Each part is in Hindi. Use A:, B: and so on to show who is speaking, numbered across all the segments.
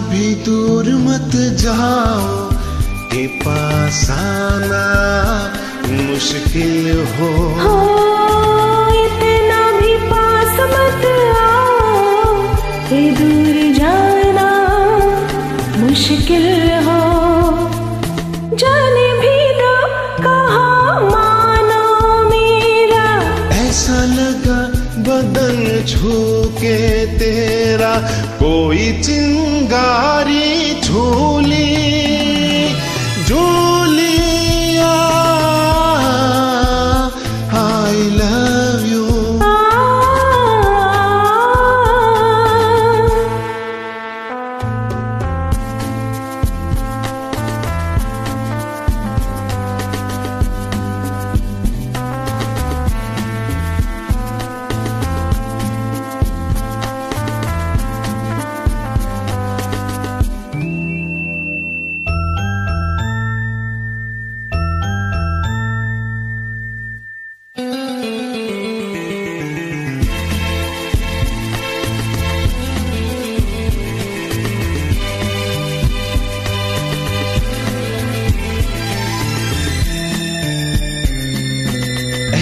A: भी दूर मत जाओ। के पास आना मुश्किल हो।
B: हो इतना भी पास मत आओ। कि दूर जाना मुश्किल हो। जाने भी दो कहा मानो मेरा।
A: ऐसा लगा बदन छू के तेरा। 小
B: 一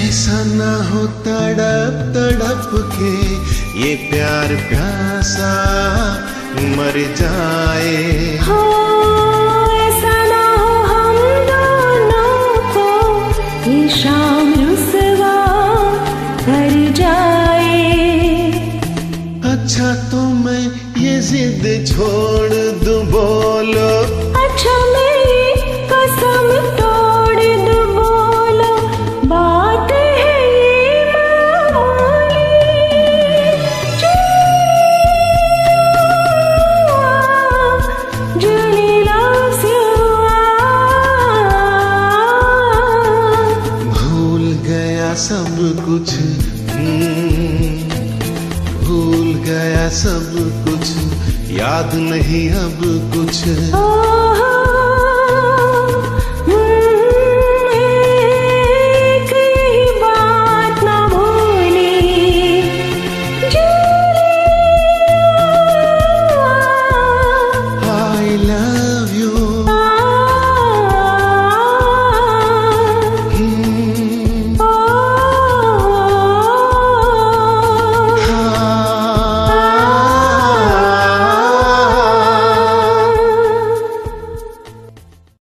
A: ऐसा ना हो तड़प तड़प के ये प्यार प्यासा मर जाए।
B: हो ऐसा ना हो हम दोनों को ये शाम रुसवा कर जाए।
A: अच्छा तो मैं ये जिद छोड़ कुछ भूल गया सब कुछ याद नहीं अब कुछ।